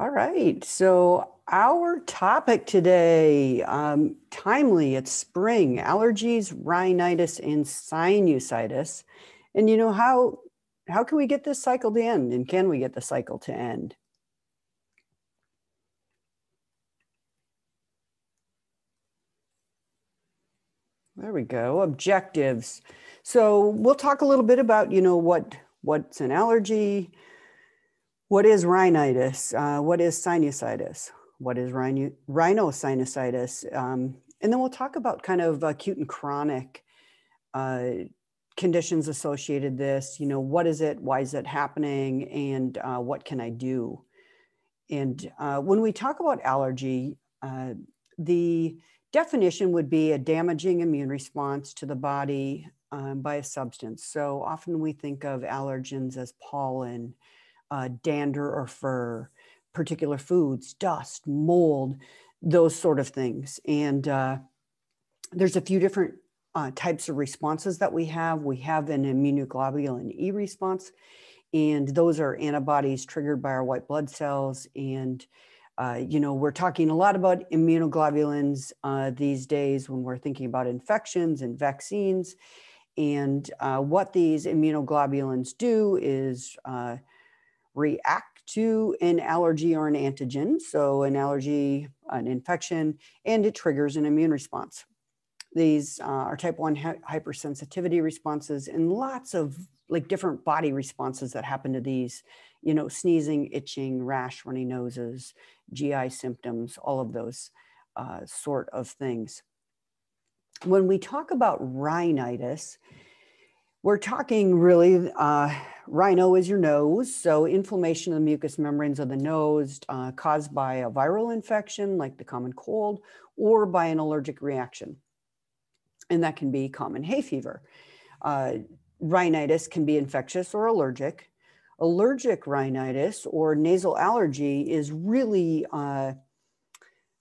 All right. So, our topic today, um, timely, it's spring, allergies, rhinitis, and sinusitis. And you know, how, how can we get this cycle to end? And can we get the cycle to end? There we go. Objectives. So we'll talk a little bit about, you know, what what's an allergy, what is rhinitis, uh, what is sinusitis, what is rhino, rhinosinusitis, um, and then we'll talk about kind of acute and chronic uh, conditions associated with this. You know, what is it? Why is it happening? And uh, what can I do? And uh, when we talk about allergy, uh, the definition would be a damaging immune response to the body um, by a substance. So often we think of allergens as pollen, uh, dander or fur, particular foods, dust, mold, those sort of things. And uh, there's a few different uh, types of responses that we have. We have an immunoglobulin E response, and those are antibodies triggered by our white blood cells. And uh, you know, we're talking a lot about immunoglobulins uh, these days when we're thinking about infections and vaccines. And uh, what these immunoglobulins do is uh, react to an allergy or an antigen, so an allergy, an infection, and it triggers an immune response. These uh, are type 1 hypersensitivity responses and lots of like different body responses that happen to these, you know, sneezing, itching, rash, runny noses, GI symptoms, all of those uh, sort of things. When we talk about rhinitis, we're talking really, uh, rhino is your nose. So inflammation of the mucous membranes of the nose uh, caused by a viral infection like the common cold or by an allergic reaction. And that can be common hay fever. Uh, rhinitis can be infectious or allergic. Allergic rhinitis or nasal allergy is really uh,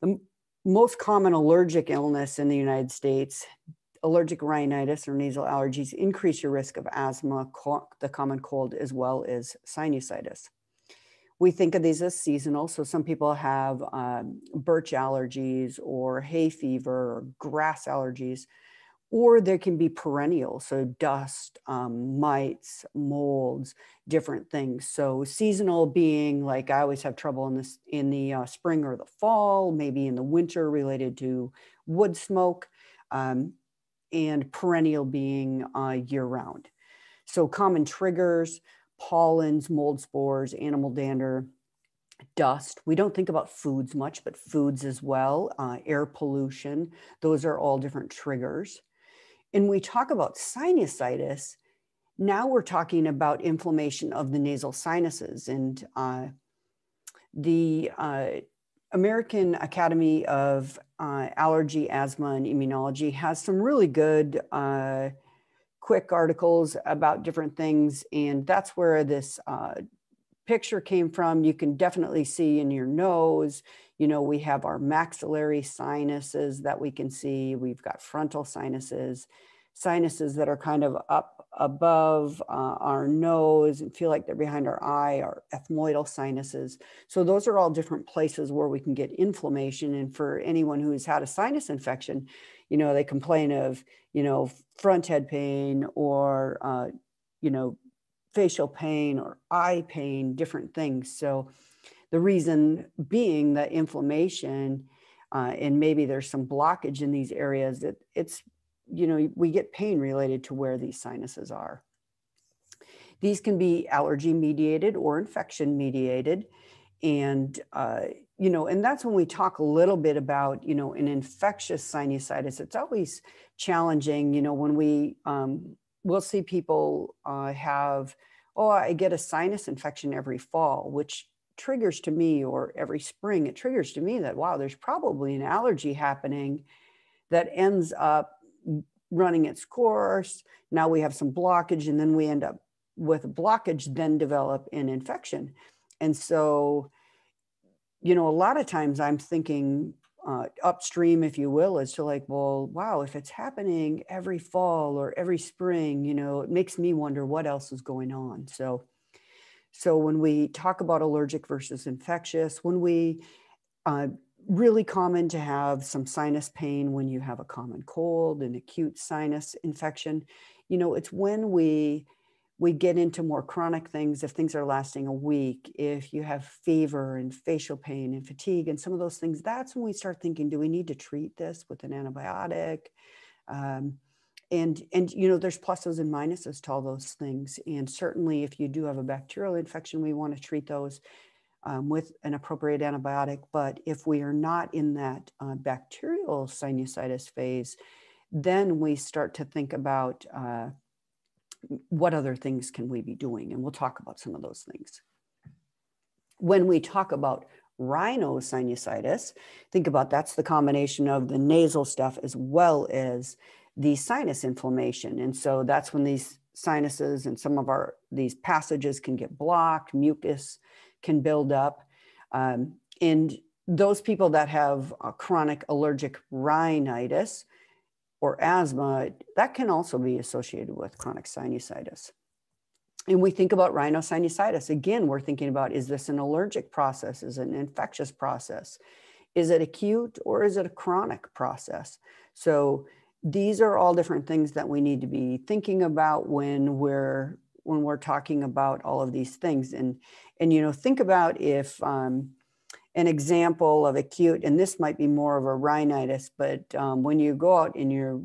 the most common allergic illness in the United States allergic rhinitis or nasal allergies increase your risk of asthma, the common cold, as well as sinusitis. We think of these as seasonal. So some people have um, birch allergies or hay fever or grass allergies, or there can be perennial. So dust, um, mites, molds, different things. So seasonal being like I always have trouble in this in the uh, spring or the fall, maybe in the winter related to wood smoke. Um, and perennial being uh, year round. So common triggers, pollens, mold spores, animal dander, dust. We don't think about foods much, but foods as well, uh, air pollution, those are all different triggers. And we talk about sinusitis, now we're talking about inflammation of the nasal sinuses. And uh, the uh, American Academy of uh, Allergy, Asthma, and Immunology has some really good, uh, quick articles about different things. And that's where this uh, picture came from. You can definitely see in your nose, you know, we have our maxillary sinuses that we can see. We've got frontal sinuses, sinuses that are kind of up above uh, our nose and feel like they're behind our eye, our ethmoidal sinuses. So those are all different places where we can get inflammation. And for anyone who's had a sinus infection, you know, they complain of, you know, front head pain or, uh, you know, facial pain or eye pain, different things. So the reason being that inflammation uh, and maybe there's some blockage in these areas that it's you know, we get pain related to where these sinuses are. These can be allergy mediated or infection mediated. And, uh, you know, and that's when we talk a little bit about, you know, an infectious sinusitis. It's always challenging, you know, when we, um, we'll see people uh, have, oh, I get a sinus infection every fall, which triggers to me, or every spring, it triggers to me that, wow, there's probably an allergy happening that ends up running its course. Now we have some blockage, and then we end up with blockage, then develop an infection. And so, you know, a lot of times I'm thinking uh, upstream, if you will, as to like, well, wow, if it's happening every fall or every spring, you know, it makes me wonder what else is going on. So, So when we talk about allergic versus infectious, when we uh, really common to have some sinus pain when you have a common cold, an acute sinus infection. You know, it's when we we get into more chronic things if things are lasting a week if you have fever and facial pain and fatigue and some of those things that's when we start thinking do we need to treat this with an antibiotic? Um, and and you know there's pluses and minuses to all those things. And certainly if you do have a bacterial infection we want to treat those um, with an appropriate antibiotic but if we are not in that uh, bacterial sinusitis phase then we start to think about uh, what other things can we be doing? And we'll talk about some of those things. When we talk about rhinosinusitis, think about that's the combination of the nasal stuff as well as the sinus inflammation. And so that's when these sinuses and some of our these passages can get blocked, mucus can build up. Um, and those people that have chronic allergic rhinitis or asthma, that can also be associated with chronic sinusitis. And we think about rhinosinusitis. Again, we're thinking about is this an allergic process? Is it an infectious process? Is it acute or is it a chronic process? So these are all different things that we need to be thinking about when we're when we're talking about all of these things. And and you know, think about if um, an example of acute, and this might be more of a rhinitis, but um, when you go out and you're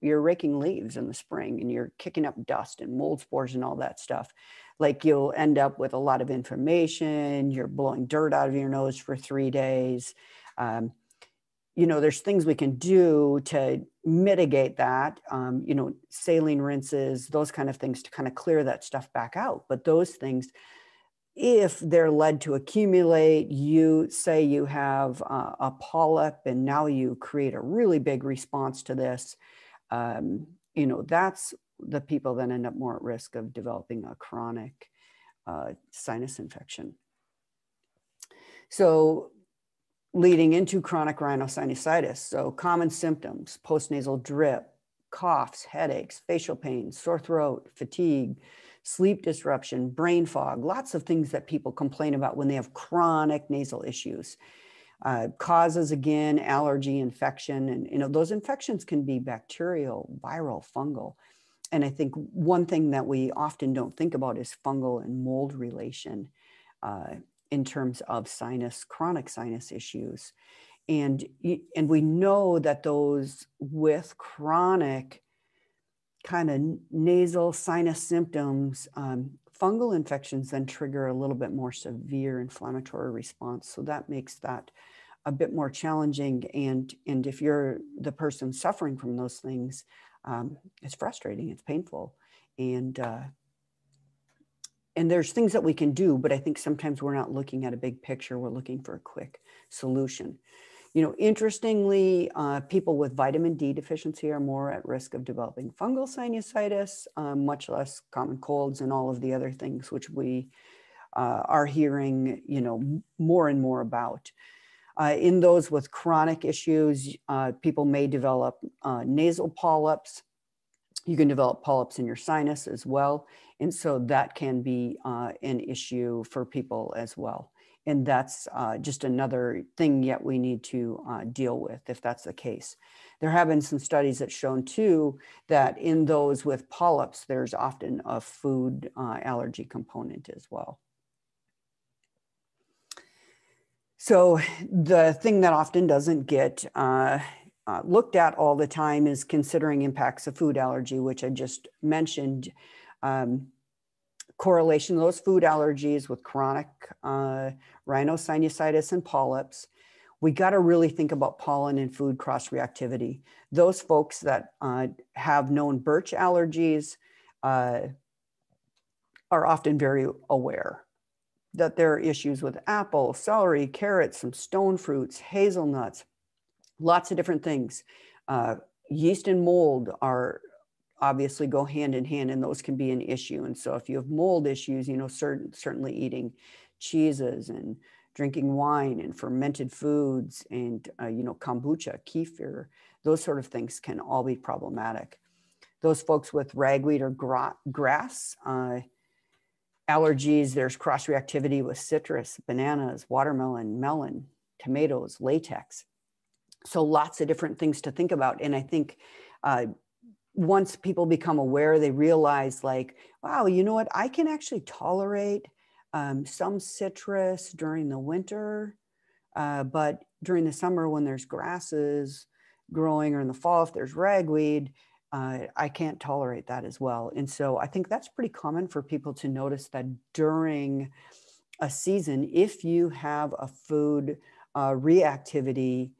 you're raking leaves in the spring and you're kicking up dust and mold spores and all that stuff, like you'll end up with a lot of inflammation. You're blowing dirt out of your nose for three days. Um, you know, there's things we can do to mitigate that. Um, you know, saline rinses, those kind of things to kind of clear that stuff back out. But those things if they're led to accumulate, you say you have uh, a polyp and now you create a really big response to this, um, you know, that's the people that end up more at risk of developing a chronic uh, sinus infection. So leading into chronic rhinosinusitis, so common symptoms, postnasal drip, coughs, headaches, facial pain, sore throat, fatigue, sleep disruption, brain fog, lots of things that people complain about when they have chronic nasal issues. Uh, causes again allergy infection and you know those infections can be bacterial viral fungal. And i think one thing that we often don't think about is fungal and mold relation. Uh, in terms of sinus chronic sinus issues and and we know that those with chronic kind of nasal sinus symptoms, um, fungal infections then trigger a little bit more severe inflammatory response. So that makes that a bit more challenging. And, and if you're the person suffering from those things, um, it's frustrating, it's painful. And, uh, and there's things that we can do, but I think sometimes we're not looking at a big picture. We're looking for a quick solution. You know, interestingly, uh, people with vitamin D deficiency are more at risk of developing fungal sinusitis, um, much less common colds and all of the other things which we uh, are hearing, you know, more and more about. Uh, in those with chronic issues, uh, people may develop uh, nasal polyps. You can develop polyps in your sinus as well. And so that can be uh, an issue for people as well and that's uh, just another thing yet we need to uh, deal with if that's the case. There have been some studies that shown too that in those with polyps, there's often a food uh, allergy component as well. So the thing that often doesn't get uh, uh, looked at all the time is considering impacts of food allergy, which I just mentioned. Um, correlation of those food allergies with chronic uh, rhinosinusitis and polyps. We got to really think about pollen and food cross reactivity. Those folks that uh, have known birch allergies uh, are often very aware that there are issues with apple, celery, carrots, some stone fruits, hazelnuts, lots of different things. Uh, yeast and mold are obviously go hand in hand and those can be an issue. And so if you have mold issues, you know, certain, certainly eating cheeses and drinking wine and fermented foods and, uh, you know, kombucha, kefir, those sort of things can all be problematic. Those folks with ragweed or gra grass, uh, allergies, there's cross reactivity with citrus, bananas, watermelon, melon, tomatoes, latex. So lots of different things to think about. And I think uh, once people become aware, they realize like, wow, you know what? I can actually tolerate um, some citrus during the winter, uh, but during the summer when there's grasses growing or in the fall, if there's ragweed, uh, I can't tolerate that as well. And so I think that's pretty common for people to notice that during a season, if you have a food uh, reactivity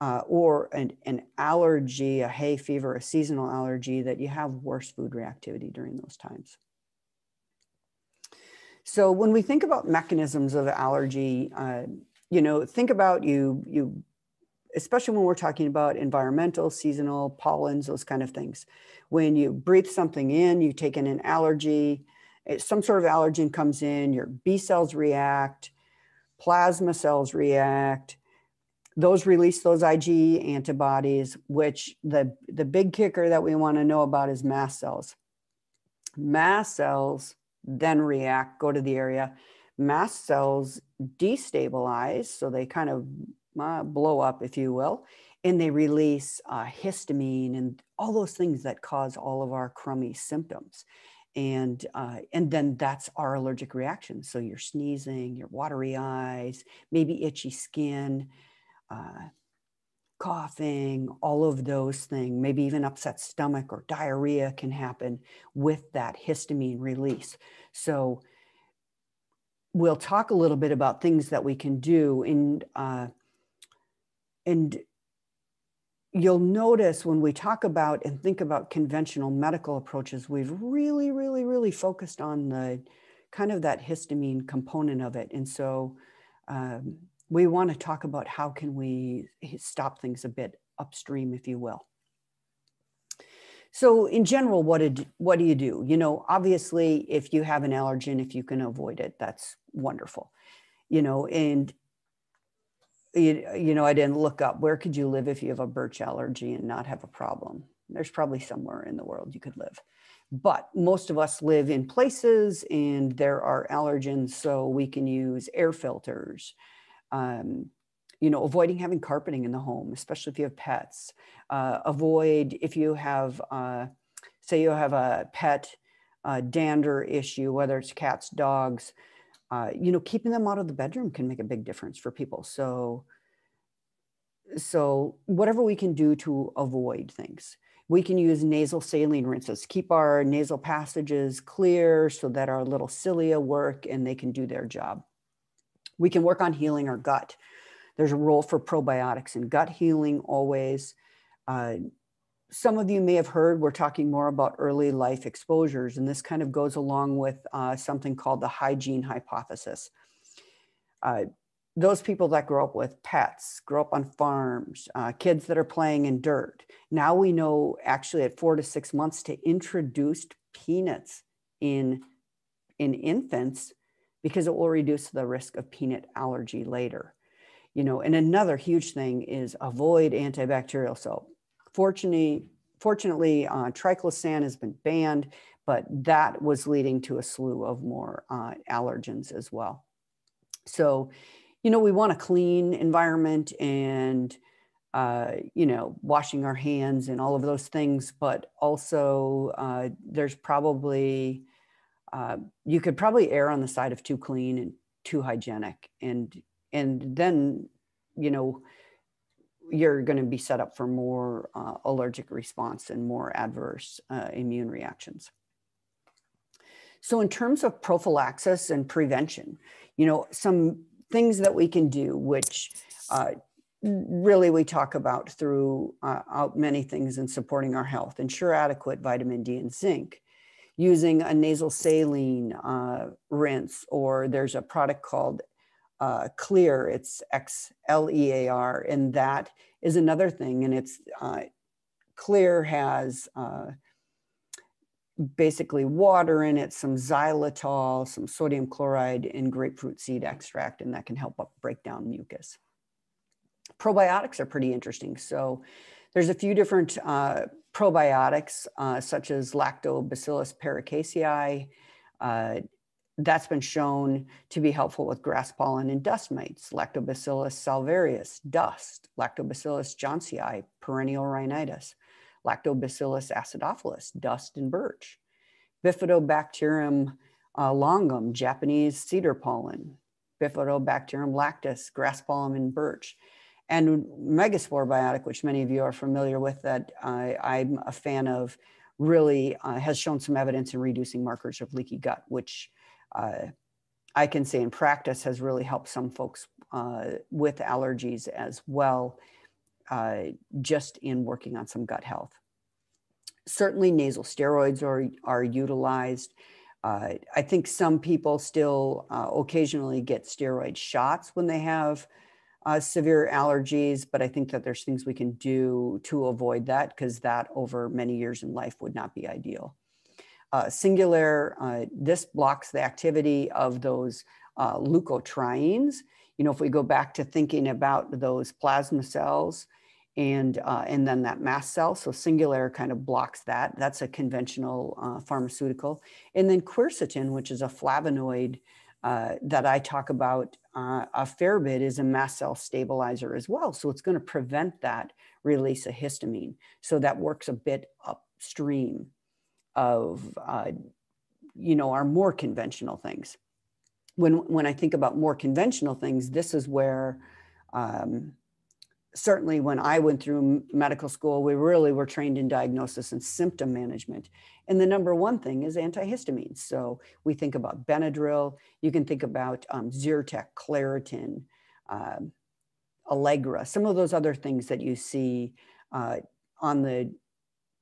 uh, or an, an allergy, a hay fever, a seasonal allergy, that you have worse food reactivity during those times. So when we think about mechanisms of allergy, uh, you know, think about you, you, especially when we're talking about environmental, seasonal, pollens, those kind of things. When you breathe something in, you take in an allergy, some sort of allergen comes in, your B cells react, plasma cells react, those release those Ig antibodies, which the, the big kicker that we want to know about is mast cells. Mast cells then react, go to the area. Mast cells destabilize, so they kind of uh, blow up, if you will, and they release uh, histamine and all those things that cause all of our crummy symptoms. And, uh, and then that's our allergic reaction. So you're sneezing, your watery eyes, maybe itchy skin, uh, coughing, all of those things, maybe even upset stomach or diarrhea can happen with that histamine release. So we'll talk a little bit about things that we can do in, uh, and you'll notice when we talk about and think about conventional medical approaches, we've really, really, really focused on the kind of that histamine component of it. And so um, we want to talk about how can we stop things a bit upstream, if you will. So in general, what did what do you do? You know, obviously, if you have an allergen, if you can avoid it, that's wonderful. You know, and you, you know, I didn't look up where could you live if you have a birch allergy and not have a problem. There's probably somewhere in the world you could live. But most of us live in places and there are allergens, so we can use air filters um, you know, avoiding having carpeting in the home, especially if you have pets. Uh, avoid if you have, uh, say, you have a pet uh, dander issue, whether it's cats, dogs. Uh, you know, keeping them out of the bedroom can make a big difference for people. So, so whatever we can do to avoid things. We can use nasal saline rinses, keep our nasal passages clear so that our little cilia work and they can do their job. We can work on healing our gut. There's a role for probiotics in gut healing always. Uh, some of you may have heard we're talking more about early life exposures, and this kind of goes along with uh, something called the hygiene hypothesis. Uh, those people that grow up with pets, grow up on farms, uh, kids that are playing in dirt. Now we know actually at four to six months to introduce peanuts in, in infants because it will reduce the risk of peanut allergy later. You know, and another huge thing is avoid antibacterial soap. Fortunately, fortunately, uh, triclosan has been banned, but that was leading to a slew of more uh, allergens as well. So, you know, we want a clean environment and uh, you know, washing our hands and all of those things, but also uh, there's probably uh, you could probably err on the side of too clean and too hygienic. And and then you know you're going to be set up for more uh, allergic response and more adverse uh, immune reactions. So in terms of prophylaxis and prevention you know some things that we can do which uh, really we talk about through uh, out many things in supporting our health ensure adequate vitamin d and zinc using a nasal saline uh, rinse, or there's a product called uh, Xlear, it's X L E A R, and that is another thing. And it's uh, Xlear has uh, basically water in it, some xylitol, some sodium chloride, and grapefruit seed extract, and that can help break down mucus. Probiotics are pretty interesting. So there's a few different uh, probiotics, uh, such as Lactobacillus paracasei. Uh, that's been shown to be helpful with grass pollen and dust mites, Lactobacillus salivarius, dust, Lactobacillus johnsonii, perennial rhinitis, Lactobacillus acidophilus, dust and birch, Bifidobacterium uh, longum, Japanese cedar pollen, Bifidobacterium lactis, grass pollen and birch, and MegaSporeBiotic, which many of you are familiar with, that I'm a fan of, really uh, has shown some evidence in reducing markers of leaky gut, which uh, I can say in practice has really helped some folks uh, with allergies as well, uh, just in working on some gut health. Certainly nasal steroids are, are utilized. Uh, I think some people still occasionally get steroid shots when they have uh, severe allergies, but I think that there's things we can do to avoid that because that over many years in life would not be ideal. Uh, Singulair, uh, this blocks the activity of those uh, leukotrienes. You know, if we go back to thinking about those plasma cells and, uh, and then that mast cell, so Singulair kind of blocks that. That's a conventional uh, pharmaceutical. And then quercetin, which is a flavonoid uh, that I talk about uh, a fair bit is a mast cell stabilizer as well. So it's going to prevent that release of histamine. So that works a bit upstream of, uh, you know, our more conventional things. When, when I think about more conventional things, this is where um, certainly when I went through medical school, we really were trained in diagnosis and symptom management. And the number one thing is antihistamines. So we think about Benadryl, you can think about um, Zyrtec, Claritin, uh, Allegra, some of those other things that you see uh, on the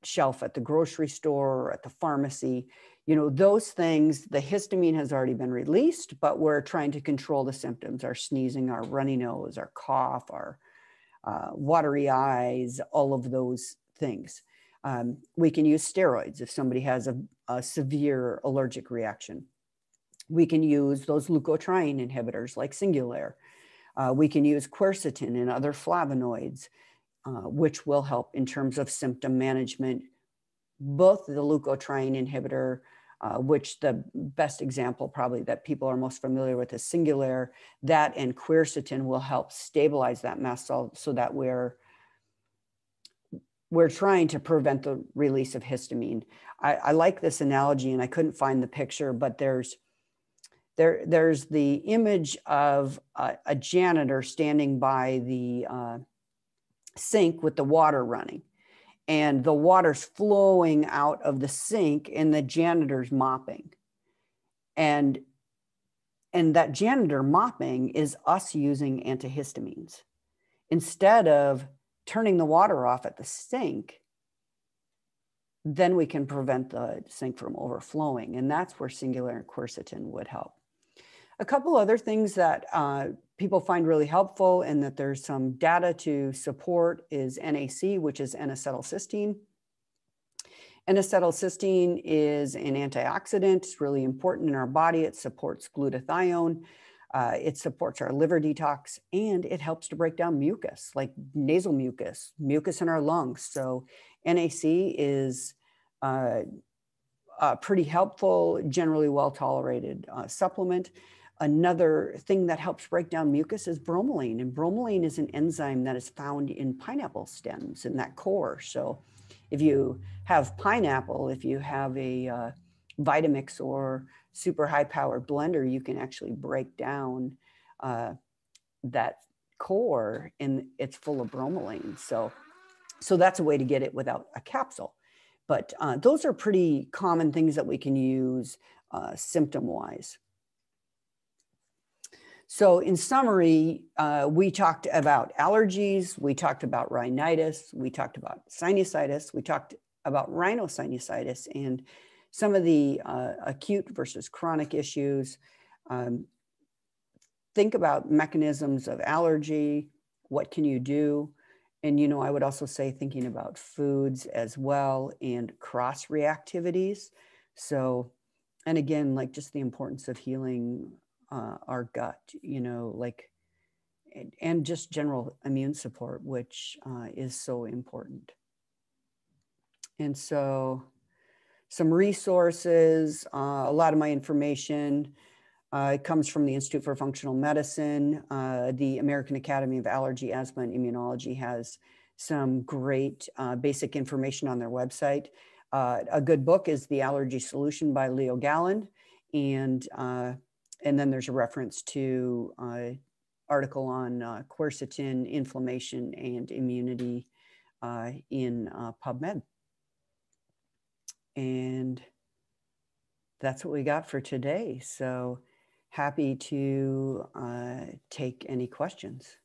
shelf at the grocery store or at the pharmacy. You know, those things, the histamine has already been released, but we're trying to control the symptoms, our sneezing, our runny nose, our cough, our uh, watery eyes, all of those things. Um, we can use steroids if somebody has a, a, severe allergic reaction. We can use those leukotriene inhibitors like Singulair. Uh, we can use quercetin and other flavonoids, uh, which will help in terms of symptom management. Both the leukotriene inhibitor uh, which the best example probably that people are most familiar with is Singulair. That and quercetin will help stabilize that mast cell so that we're we're trying to prevent the release of histamine. I, I like this analogy, and I couldn't find the picture, but there's there there's the image of a, a janitor standing by the uh, sink with the water running and the water's flowing out of the sink and the janitor's mopping and and that janitor mopping is us using antihistamines instead of turning the water off at the sink then we can prevent the sink from overflowing and that's where Singulair and quercetin would help a couple other things that uh, people find really helpful and that there's some data to support is NAC, which is N-acetylcysteine. N-acetylcysteine is an antioxidant. It's really important in our body. It supports glutathione. Uh, it supports our liver detox and it helps to break down mucus, like nasal mucus, mucus in our lungs. So NAC is uh, a pretty helpful, generally well tolerated uh, supplement. Another thing that helps break down mucus is bromelain. And bromelain is an enzyme that is found in pineapple stems in that core. So if you have pineapple, if you have a uh, Vitamix or super high powered blender, you can actually break down uh, that core and it's full of bromelain. So, so that's a way to get it without a capsule. But uh, those are pretty common things that we can use uh, symptom wise. So in summary, uh, we talked about allergies, we talked about rhinitis, we talked about sinusitis, we talked about rhinosinusitis and some of the uh, acute versus chronic issues. Um, think about mechanisms of allergy, what can you do? And, you know, I would also say thinking about foods as well and cross reactivities. So, and again, like just the importance of healing uh, our gut, you know, like, and just general immune support, which uh, is so important. And so, some resources. Uh, a lot of my information uh, comes from the Institute for Functional Medicine. Uh, the American Academy of Allergy, Asthma, and Immunology has some great uh, basic information on their website. Uh, a good book is The Allergy Solution by Leo Galland. And, uh, and then there's a reference to uh, article on quercetin, inflammation, and immunity in PubMed. And that's what we got for today. So happy to uh, take any questions.